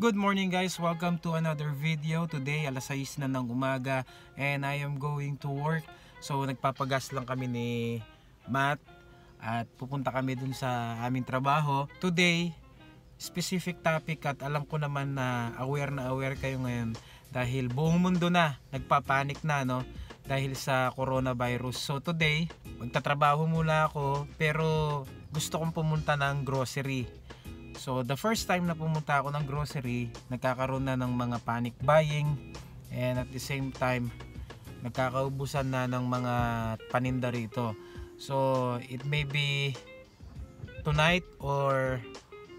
Good morning guys, welcome to another video. Today alas 6 na ng umaga and I am going to work. So nagpapagas lang kami ni Matt at pupunta kami dun sa aming trabaho. Today, specific topic at alam ko naman na aware na aware kayo ngayon dahil buong mundo na nagpapanik na no dahil sa coronavirus. So today, magtatrabaho muna ako pero gusto kong pumunta ng grocery. So the first time na pumunta ako ng grocery, nagkakaroon na ng mga panic buying and at the same time nagkakaubusan na ng mga paninda rito. So it may be tonight or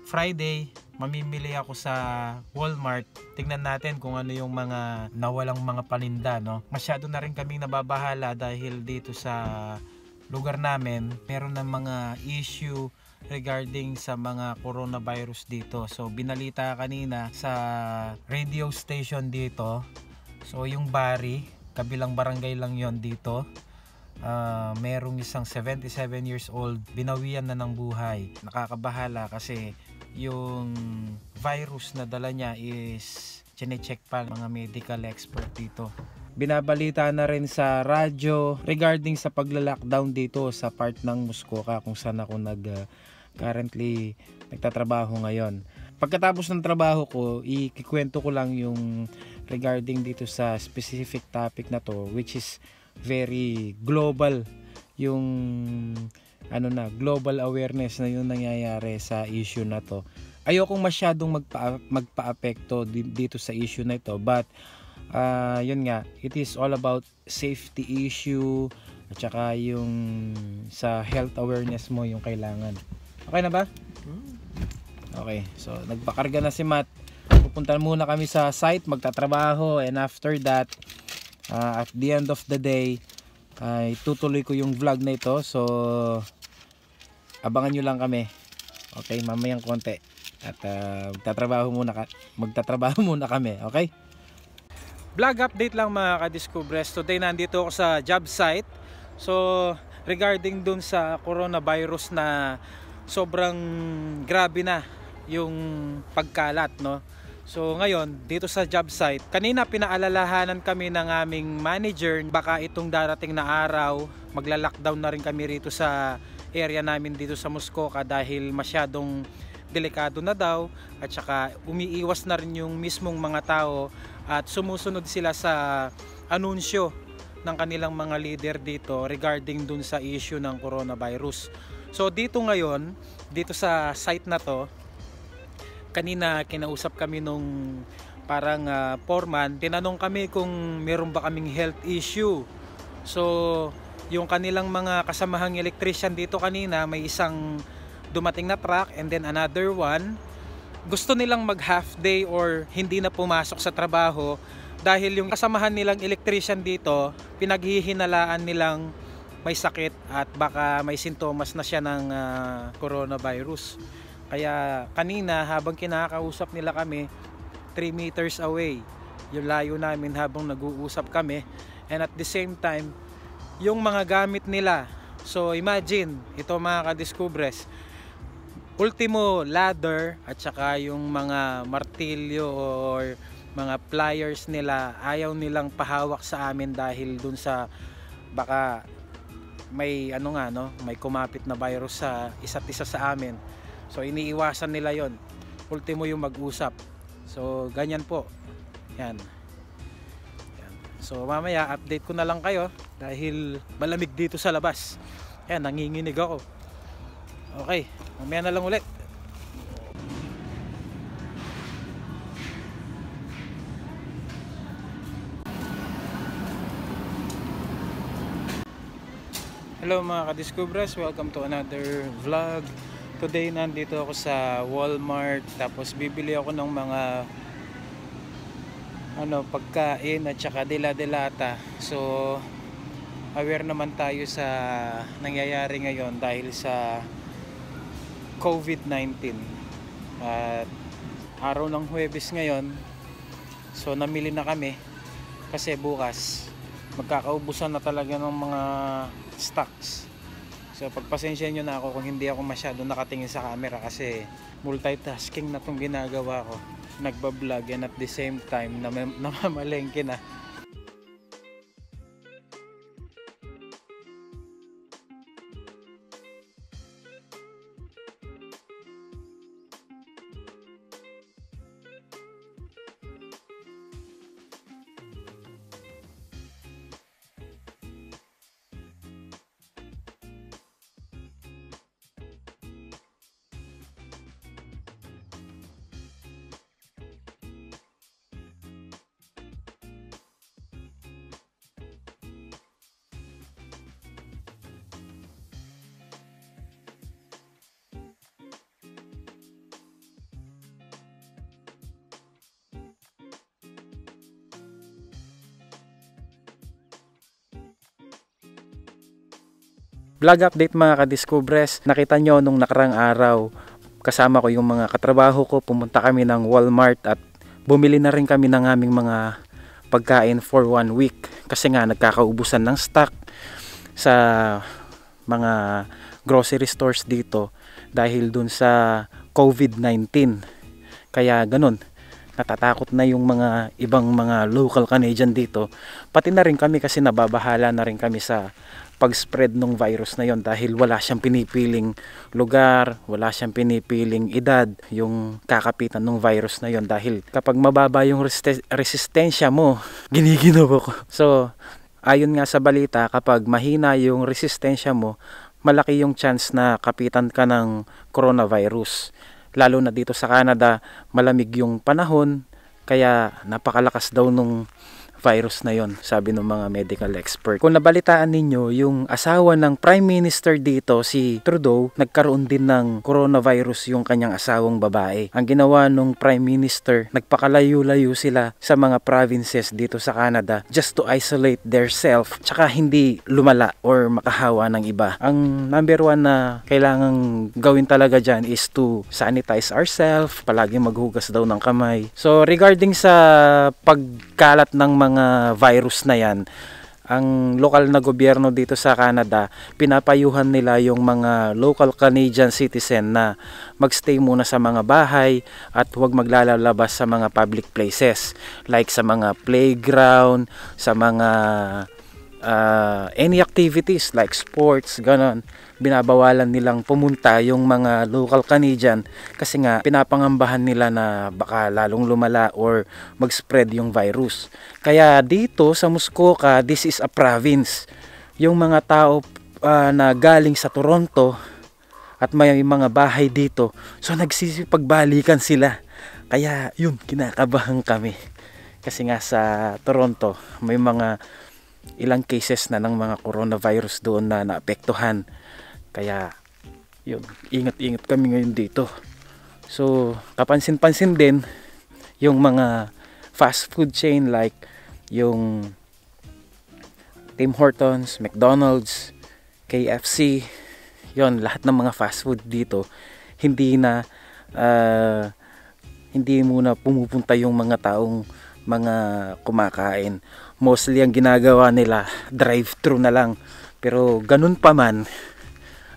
Friday, mamimili ako sa Walmart. Tingnan natin kung ano yung mga nawalang mga paninda, no? Masyado na rin kaming nababahala dahil dito sa lugar namin, meron ng mga issue regarding sa mga coronavirus dito. So binalita kanina sa radio station dito. So yung Bari, kabilang barangay lang yon dito. Uh, merong isang 77 years old, binawian na ng buhay. Nakakabahala kasi yung virus na dala niya is chinecheck pa mga medical expert dito. Binabalita na rin sa radyo regarding sa pagla-lockdown dito sa part ng Muskoka kung saan ako nag uh, currently nagtatrabaho ngayon. Pagkatapos ng trabaho ko, ikikwento ko lang yung regarding dito sa specific topic na to which is very global yung ano na global awareness na yung nangyayari sa issue na to. Ayokong masyadong magpa magpa-apekto dito sa issue na ito but uh, yun nga it is all about safety issue at saka yung sa health awareness mo yung kailangan. Okay na ba? Okay, so nagpakarga na si Matt. Pupunta muna kami sa site, magtatrabaho and after that, uh, at the end of the day, ay uh, tutuloy ko yung vlog na ito. So, abangan nyo lang kami. Okay, mamayang konti. At uh, magtatrabaho muna, ka magtatrabaho muna kami. Okay? Vlog update lang mga ka-discobres. Today nandito ako sa job site. So, regarding dun sa coronavirus na sobrang grabe na yung pagkalat no So ngayon dito sa job site kanina pinaalalahanan kami ng aming manager baka itong darating na araw magla-lockdown na rin kami rito sa area namin dito sa Muskoka dahil masyadong delikado na daw at saka umiiwas na rin yung mismong mga tao at sumusunod sila sa anunsyo ng kanilang mga leader dito regarding dun sa issue ng coronavirus. So dito ngayon, dito sa site na to, kanina kinausap kami nung parang uh, foreman, tinanong kami kung meron ba kaming health issue. So yung kanilang mga kasamahang electrician dito kanina, may isang dumating na truck and then another one. Gusto nilang mag half day or hindi na pumasok sa trabaho dahil yung kasamahan nilang electrician dito, pinaghihinalaan nilang may sakit at baka may sintomas na siya ng uh, coronavirus. Kaya kanina habang kinakausap nila kami 3 meters away yung layo namin habang nag-uusap kami and at the same time yung mga gamit nila so imagine ito mga kadiscobres ultimo ladder at saka yung mga martilyo or mga pliers nila ayaw nilang pahawak sa amin dahil dun sa baka may ano nga no, may kumapit na virus sa isa't isa sa amin. So iniiwasan nila 'yon. Ultimo yung mag-usap. So ganyan po. Yan. Yan. So mamaya update ko na lang kayo dahil malamig dito sa labas. Yan, nanginginig ako. Okay, mamaya na lang ulit. Hello mga kadiscobras, welcome to another vlog. Today nandito ako sa Walmart. Tapos bibili ako ng mga ano, pagkain at saka dila-delata So aware naman tayo sa nangyayari ngayon dahil sa COVID-19 At araw ng Huwebes ngayon So namili na kami. Kasi bukas magkakaubusan na talaga ng mga stocks So pagpasensya nyo na ako kung hindi ako masyado nakatingin sa camera kasi multitasking na tong ginagawa ko. Nagbablog and at the same time nam- namamalengke na. Vlog update mga kadiscobres. Nakita nyo nung nakarang araw, kasama ko yung mga katrabaho ko, pumunta kami ng Walmart at bumili na rin kami ng aming mga pagkain for one week. Kasi nga nagkakaubusan ng stock sa mga grocery stores dito dahil dun sa COVID-19. Kaya ganun, natatakot na yung mga ibang mga local Canadian dito. Pati na rin kami kasi nababahala na rin kami sa pag-spread ng virus na yon dahil wala siyang pinipiling lugar, wala siyang pinipiling edad yung kakapitan ng virus na yon dahil kapag mababa yung resist- resistensya mo, giniginawa ko. So, ayon nga sa balita, kapag mahina yung resistensya mo, malaki yung chance na kapitan ka ng coronavirus. Lalo na dito sa Canada, malamig yung panahon, kaya napakalakas daw nung virus na yon sabi ng mga medical expert. Kung nabalitaan ninyo, yung asawa ng Prime Minister dito, si Trudeau, nagkaroon din ng coronavirus yung kanyang asawang babae. Ang ginawa ng Prime Minister, nagpakalayo-layo sila sa mga provinces dito sa Canada just to isolate their self tsaka hindi lumala or makahawa ng iba. Ang number one na kailangang gawin talaga dyan is to sanitize ourselves, palagi maghugas daw ng kamay. So regarding sa pagkalat ng mga mga virus na yan, ang lokal na gobyerno dito sa Canada, pinapayuhan nila yung mga local Canadian citizen na magstay muna sa mga bahay at huwag maglalabas sa mga public places like sa mga playground, sa mga uh, any activities like sports, ganon, binabawalan nilang pumunta yung mga local Canadian kasi nga pinapangambahan nila na baka lalong lumala or mag-spread yung virus. Kaya dito sa Muskoka, this is a province. Yung mga tao uh, na galing sa Toronto at may mga bahay dito, so nagsisipagbalikan sila. Kaya yun, kinakabahan kami. Kasi nga sa Toronto, may mga ilang cases na ng mga coronavirus doon na naapektuhan. Kaya, yun, ingat-ingat kami ngayon dito. So, kapansin-pansin din yung mga fast food chain like yung Tim Hortons, McDonald's, KFC, yon lahat ng mga fast food dito hindi na uh, hindi muna pumupunta yung mga taong mga kumakain. Mostly ang ginagawa nila drive-thru na lang. Pero ganun pa man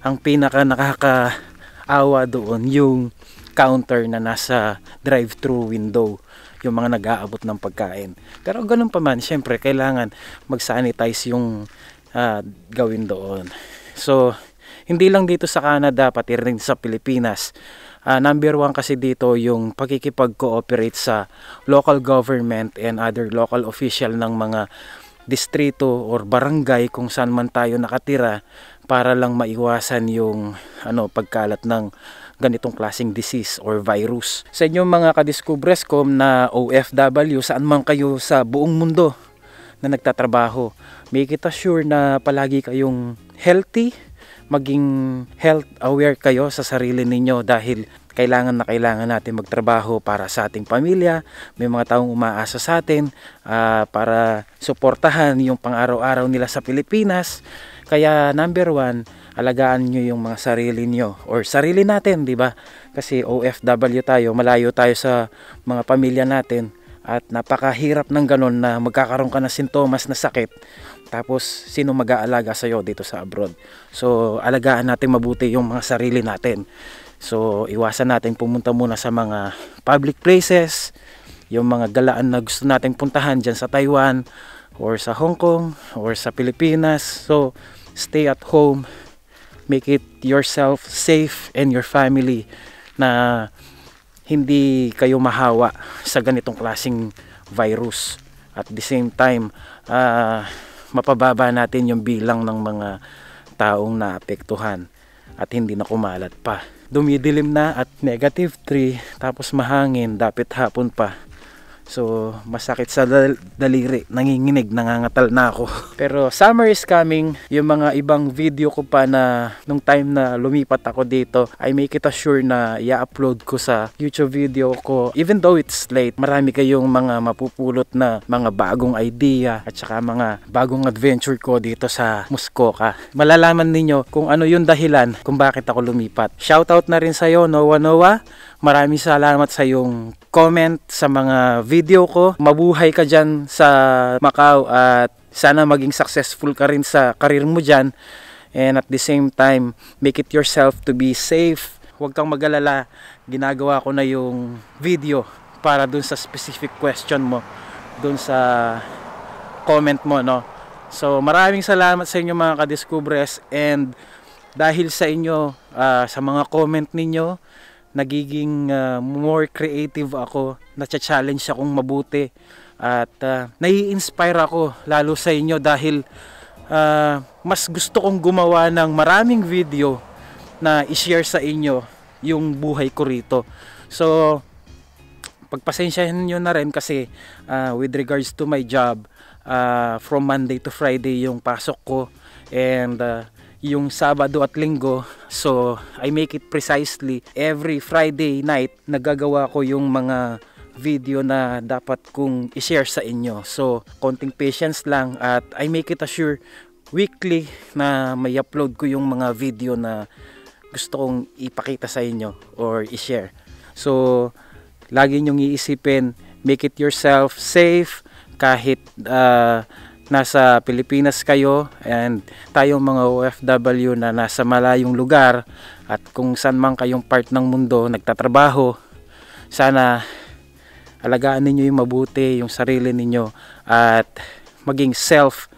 ang pinaka nakakaawa doon yung counter na nasa drive-thru window yung mga nag-aabot ng pagkain. Pero ganun pa man syempre kailangan mag-sanitize yung uh, gawin doon. So hindi lang dito sa Canada pati rin sa Pilipinas uh, number one kasi dito yung pagkikipag-cooperate sa local government and other local official ng mga distrito or barangay kung saan man tayo nakatira para lang maiwasan yung ano pagkalat ng ganitong klasing disease or virus. Sa inyo mga kadiskubrescom na OFW saan man kayo sa buong mundo na nagtatrabaho, make it sure na palagi kayong healthy maging health aware kayo sa sarili ninyo dahil kailangan na kailangan natin magtrabaho para sa ating pamilya. May mga taong umaasa sa atin uh, para suportahan yung pang-araw-araw nila sa Pilipinas. Kaya number one, alagaan nyo yung mga sarili nyo or sarili natin, di ba? Kasi OFW tayo, malayo tayo sa mga pamilya natin At napakahirap ng ganun na magkakaroon ka ng sintomas na sakit tapos sino mag-aalaga sa iyo dito sa abroad. So alagaan natin mabuti yung mga sarili natin. So iwasan natin pumunta muna sa mga public places, yung mga galaan na gusto nating puntahan dyan sa Taiwan or sa Hong Kong or sa Pilipinas. So stay at home, make it yourself safe and your family na hindi kayo mahawa sa ganitong klasing virus. At the same time, uh, mapababa natin yung bilang ng mga taong naapektuhan at hindi na kumalat pa. Dumidilim na at negative 3 tapos mahangin, dapit hapon pa. So, masakit sa dal- daliri. Nanginginig, nangangatal na ako. Pero summer is coming. Yung mga ibang video ko pa na nung time na lumipat ako dito, I make it sure na i-upload ko sa YouTube video ko. Even though it's late, marami kayong mga mapupulot na mga bagong idea at saka mga bagong adventure ko dito sa Muskoka. Malalaman ninyo kung ano yung dahilan kung bakit ako lumipat. Shoutout na rin sa'yo, Noah Noah. Maraming salamat sa yung comment sa mga video ko. Mabuhay ka dyan sa Macau at sana maging successful ka rin sa karir mo dyan. And at the same time, make it yourself to be safe. Huwag kang magalala. Ginagawa ko na yung video para dun sa specific question mo. Dun sa comment mo, no? So, maraming salamat sa inyo mga kadiscubres and dahil sa inyo, uh, sa mga comment ninyo, nagiging uh, more creative ako, na-challenge akong mabuti. At uh, nai-inspire ako lalo sa inyo dahil uh, mas gusto kong gumawa ng maraming video na i-share sa inyo yung buhay ko rito. So, pagpasensyahan niyo na rin kasi uh, with regards to my job, uh, from Monday to Friday yung pasok ko. And uh, yung Sabado at Linggo. So, I make it precisely every Friday night nagagawa ko yung mga video na dapat kong i-share sa inyo. So, konting patience lang at I make it assure weekly na may upload ko yung mga video na gusto kong ipakita sa inyo or i-share. So, lagi nyong iisipin, make it yourself safe kahit uh, nasa Pilipinas kayo and tayong mga OFW na nasa malayong lugar at kung saan man kayong part ng mundo nagtatrabaho sana alagaan ninyo yung mabuti yung sarili ninyo at maging self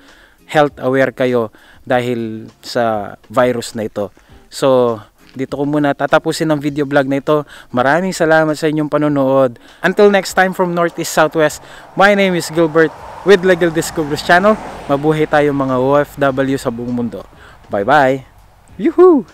health aware kayo dahil sa virus na ito so dito ko muna tatapusin ang video vlog na ito. Maraming salamat sa inyong panonood. Until next time from Northeast Southwest, my name is Gilbert with Legal Discoveries Channel. Mabuhay tayo mga OFW sa buong mundo. Bye bye! Yuhuu!